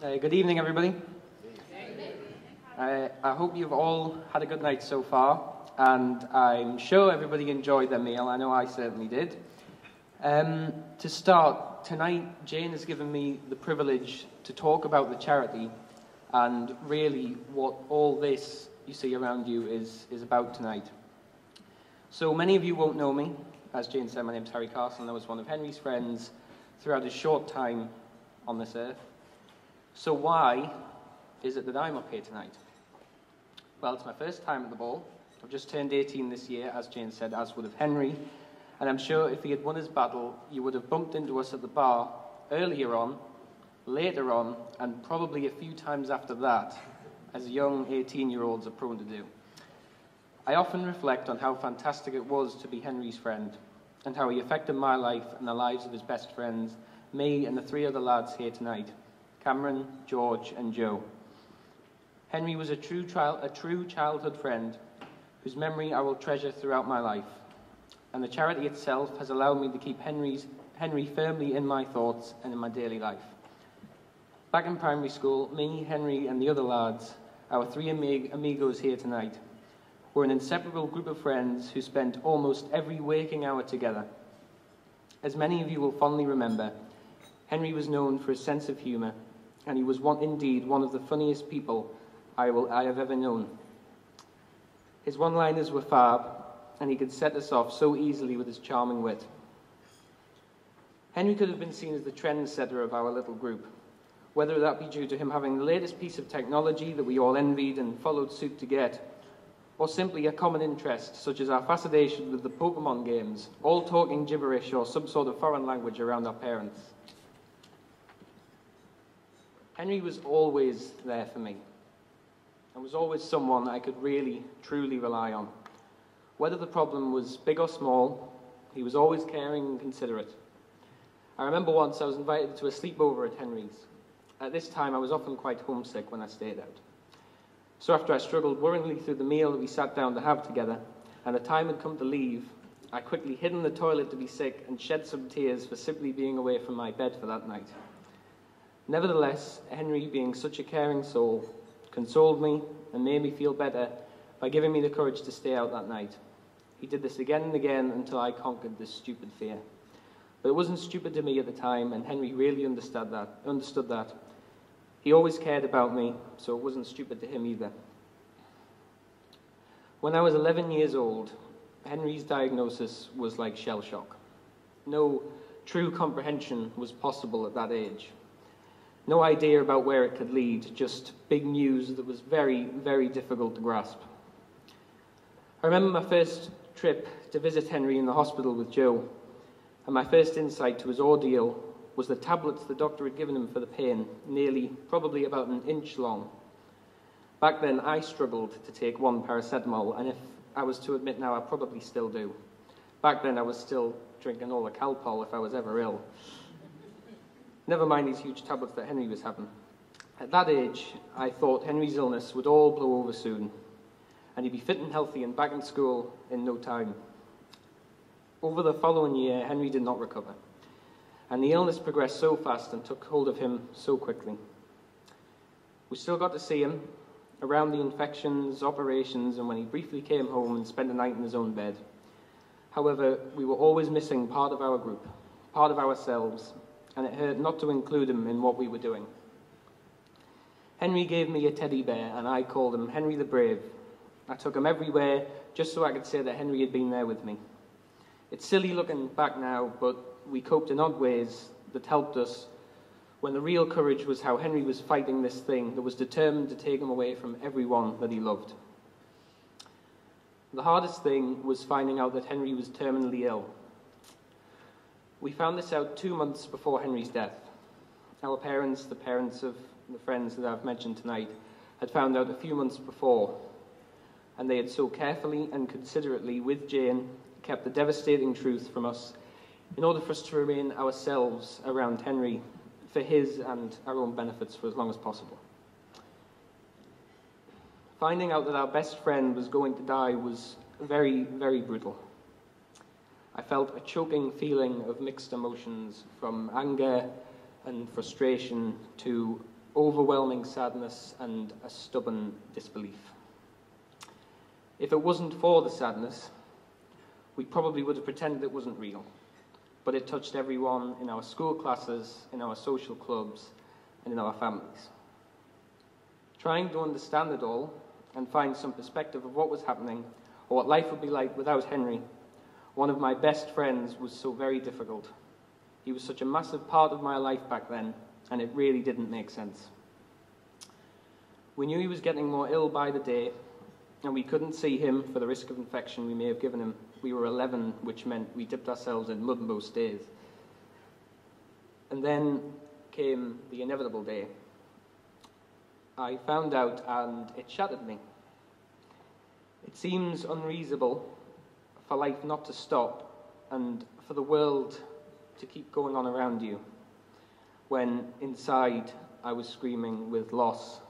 Uh, good evening, everybody. I, I hope you've all had a good night so far, and I'm sure everybody enjoyed their meal. I know I certainly did. Um, to start, tonight Jane has given me the privilege to talk about the charity and really what all this you see around you is, is about tonight. So many of you won't know me. As Jane said, my name's Harry Carson. And I was one of Henry's friends throughout his short time on this earth. So why is it that I'm up here tonight? Well, it's my first time at the ball. I've just turned 18 this year, as Jane said, as would have Henry. And I'm sure if he had won his battle, you would have bumped into us at the bar earlier on, later on, and probably a few times after that, as young 18 year olds are prone to do. I often reflect on how fantastic it was to be Henry's friend, and how he affected my life and the lives of his best friends, me and the three other lads here tonight Cameron, George, and Joe. Henry was a true, child, a true childhood friend whose memory I will treasure throughout my life, and the charity itself has allowed me to keep Henry's, Henry firmly in my thoughts and in my daily life. Back in primary school, me, Henry, and the other lads, our three amigos here tonight, were an inseparable group of friends who spent almost every waking hour together. As many of you will fondly remember, Henry was known for his sense of humour, and he was one, indeed one of the funniest people I, will, I have ever known. His one liners were fab, and he could set us off so easily with his charming wit. Henry could have been seen as the trendsetter of our little group, whether that be due to him having the latest piece of technology that we all envied and followed suit to get, or simply a common interest, such as our fascination with the Pokemon games, all talking gibberish or some sort of foreign language around our parents. Henry was always there for me, and was always someone I could really, truly rely on. Whether the problem was big or small, he was always caring and considerate. I remember once I was invited to a sleepover at Henry's. At this time, I was often quite homesick when I stayed out. So after I struggled worryingly through the meal that we sat down to have together, and the time had come to leave, I quickly hid in the toilet to be sick and shed some tears for simply being away from my bed for that night. Nevertheless, Henry, being such a caring soul, consoled me and made me feel better by giving me the courage to stay out that night. He did this again and again until I conquered this stupid fear. But it wasn't stupid to me at the time, and Henry really understood that. Understood that. He always cared about me, so it wasn't stupid to him either. When I was 11 years old, Henry's diagnosis was like shell shock. No true comprehension was possible at that age. No idea about where it could lead, just big news that was very, very difficult to grasp. I remember my first trip to visit Henry in the hospital with Joe, and my first insight to his ordeal was the tablets the doctor had given him for the pain, nearly, probably about an inch long. Back then, I struggled to take one paracetamol, and if I was to admit now, I probably still do. Back then, I was still drinking all the Calpol if I was ever ill. Never mind these huge tablets that Henry was having. At that age, I thought Henry's illness would all blow over soon, and he'd be fit and healthy and back in school in no time. Over the following year, Henry did not recover, and the illness progressed so fast and took hold of him so quickly. We still got to see him around the infections, operations, and when he briefly came home and spent the night in his own bed. However, we were always missing part of our group, part of ourselves, and it hurt not to include him in what we were doing. Henry gave me a teddy bear, and I called him Henry the Brave. I took him everywhere just so I could say that Henry had been there with me. It's silly looking back now, but we coped in odd ways that helped us when the real courage was how Henry was fighting this thing that was determined to take him away from everyone that he loved. The hardest thing was finding out that Henry was terminally ill. We found this out two months before Henry's death. Our parents, the parents of the friends that I've mentioned tonight, had found out a few months before, and they had so carefully and considerately, with Jane, kept the devastating truth from us in order for us to remain ourselves around Henry for his and our own benefits for as long as possible. Finding out that our best friend was going to die was very, very brutal. I felt a choking feeling of mixed emotions from anger and frustration to overwhelming sadness and a stubborn disbelief. If it wasn't for the sadness, we probably would have pretended it wasn't real. But it touched everyone in our school classes, in our social clubs, and in our families. Trying to understand it all and find some perspective of what was happening or what life would be like without Henry, one of my best friends, was so very difficult. He was such a massive part of my life back then, and it really didn't make sense. We knew he was getting more ill by the day, and we couldn't see him for the risk of infection we may have given him. We were 11, which meant we dipped ourselves in mud most days. And then came the inevitable day. I found out and it shattered me. It seems unreasonable for life not to stop and for the world to keep going on around you when inside I was screaming with loss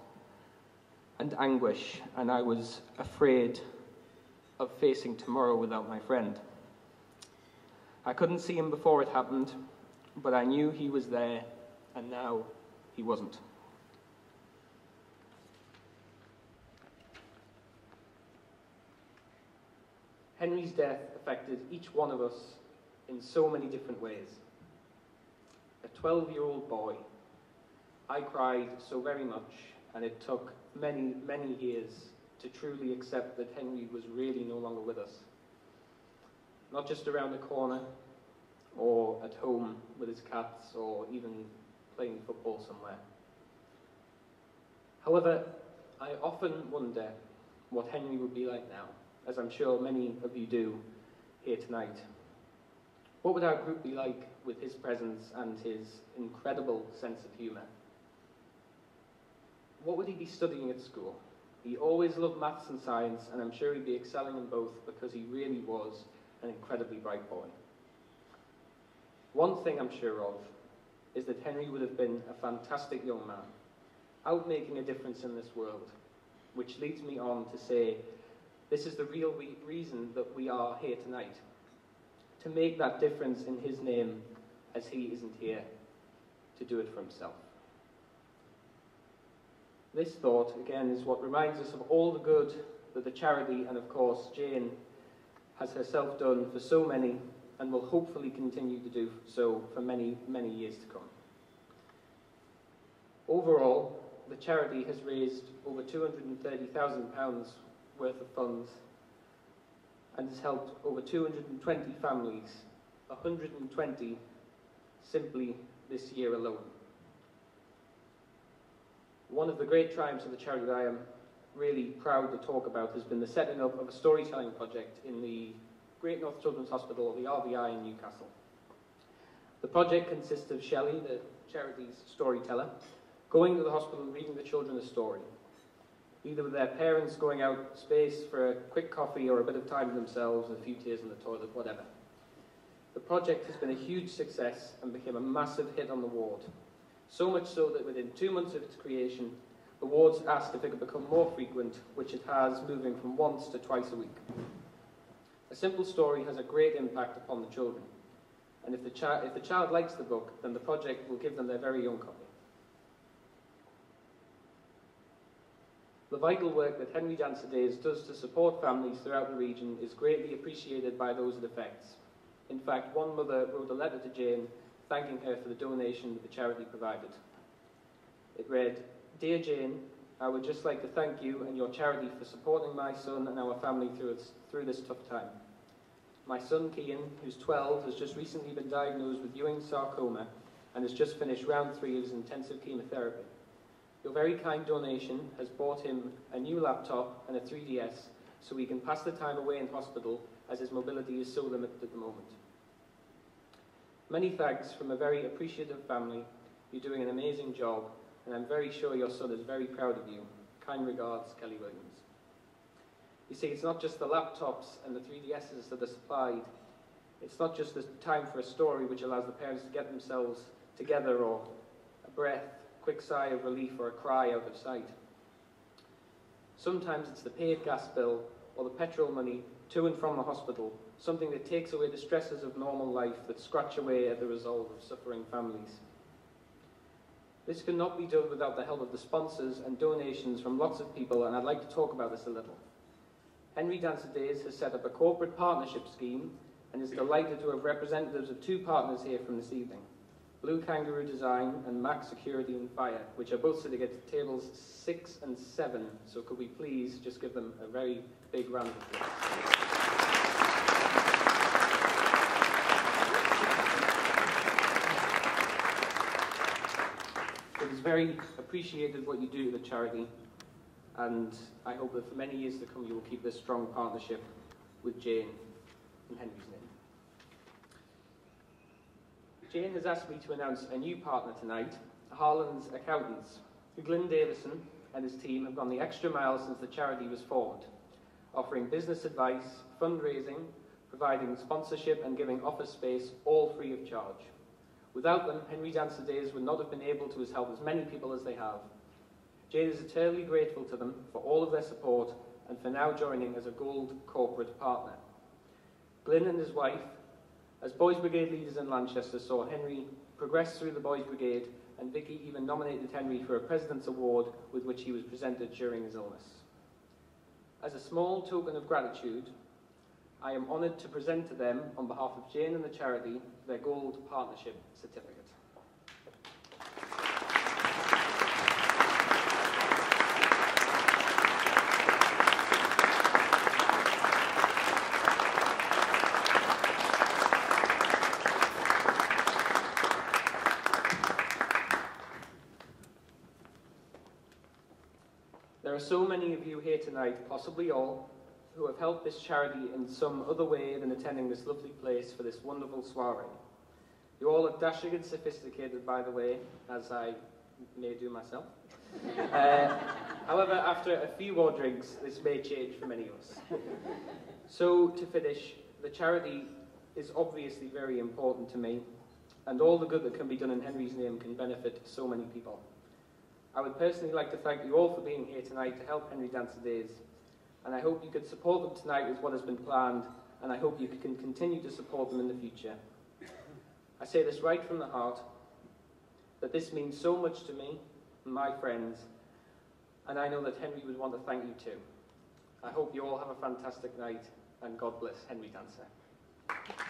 and anguish, and I was afraid of facing tomorrow without my friend. I couldn't see him before it happened, but I knew he was there, and now he wasn't. Henry's death affected each one of us in so many different ways. A 12 year old boy, I cried so very much, and it took many, many years to truly accept that Henry was really no longer with us. Not just around the corner, or at home with his cats, or even playing football somewhere. However, I often wonder what Henry would be like now, as I'm sure many of you do here tonight. What would our group be like with his presence and his incredible sense of humour? what would he be studying at school? He always loved maths and science, and I'm sure he'd be excelling in both because he really was an incredibly bright boy. One thing I'm sure of is that Henry would have been a fantastic young man, out making a difference in this world, which leads me on to say this is the real re reason that we are here tonight, to make that difference in his name as he isn't here to do it for himself. This thought, again, is what reminds us of all the good that the charity and, of course, Jane has herself done for so many and will hopefully continue to do so for many, many years to come. Overall, the charity has raised over £230,000 worth of funds and has helped over 220 families, 120 simply this year alone one of the great triumphs of the charity that I am really proud to talk about has been the setting up of a storytelling project in the Great North Children's Hospital, the RVI in Newcastle. The project consists of Shelley, the charity's storyteller, going to the hospital and reading the children a story, either with their parents going out space for a quick coffee or a bit of time to themselves, a few tears in the toilet, whatever. The project has been a huge success and became a massive hit on the ward, so much so that within two months of its creation, the wards asked if it could become more frequent, which it has, moving from once to twice a week. A simple story has a great impact upon the children, and if the, if the child likes the book, then the project will give them their very own copy. The vital work that Henry Dancer Days does to support families throughout the region is greatly appreciated by those it affects. In fact, one mother wrote a letter to Jane thanking her for the donation that the charity provided. It read, Dear Jane, I would just like to thank you and your charity for supporting my son and our family through, through this tough time. My son Kian, who's 12, has just recently been diagnosed with Ewing sarcoma and has just finished round three of his intensive chemotherapy. Your very kind donation has bought him a new laptop and a 3DS so he can pass the time away in hospital as his mobility is so limited at the moment. Many thanks from a very appreciative family. You're doing an amazing job, and I'm very sure your son is very proud of you. Kind regards, Kelly Williams. You see, it's not just the laptops and the 3DSs that are supplied. It's not just the time for a story which allows the parents to get themselves together or a breath, quick sigh of relief or a cry out of sight. Sometimes it's the paid gas bill or the petrol money to and from the hospital something that takes away the stresses of normal life that scratch away at the resolve of suffering families. This cannot be done without the help of the sponsors and donations from lots of people, and I'd like to talk about this a little. Henry Dancer Days has set up a corporate partnership scheme and is delighted to have representatives of two partners here from this evening. Blue Kangaroo Design and Mac Security and Fire, which are both sitting at tables six and seven. So could we please just give them a very big round of applause. It is very appreciated what you do to the charity, and I hope that for many years to come you will keep this strong partnership with Jane in Henry's name. Jane has asked me to announce a new partner tonight, Harlan's Accountants. Glyn Davison and his team have gone the extra mile since the charity was formed, offering business advice, fundraising, providing sponsorship and giving office space all free of charge. Without them, Henry Dancer Days would not have been able to help as many people as they have. Jane is eternally grateful to them for all of their support and for now joining as a Gold corporate partner. Glyn and his wife, as Boys Brigade leaders in Manchester, saw Henry progress through the Boys Brigade and Vicky even nominated Henry for a President's Award with which he was presented during his illness. As a small token of gratitude, I am honoured to present to them, on behalf of Jane and the charity, their Gold Partnership Certificate. There are so many of you here tonight, possibly all, who have helped this charity in some other way than attending this lovely place for this wonderful soiree. You all are dashing and sophisticated, by the way, as I may do myself. Uh, however, after a few more drinks, this may change for many of us. So, to finish, the charity is obviously very important to me, and all the good that can be done in Henry's name can benefit so many people. I would personally like to thank you all for being here tonight to help Henry Dancer Days, and I hope you could support them tonight with what has been planned, and I hope you can continue to support them in the future. I say this right from the heart, that this means so much to me and my friends, and I know that Henry would want to thank you too. I hope you all have a fantastic night, and God bless Henry Dancer.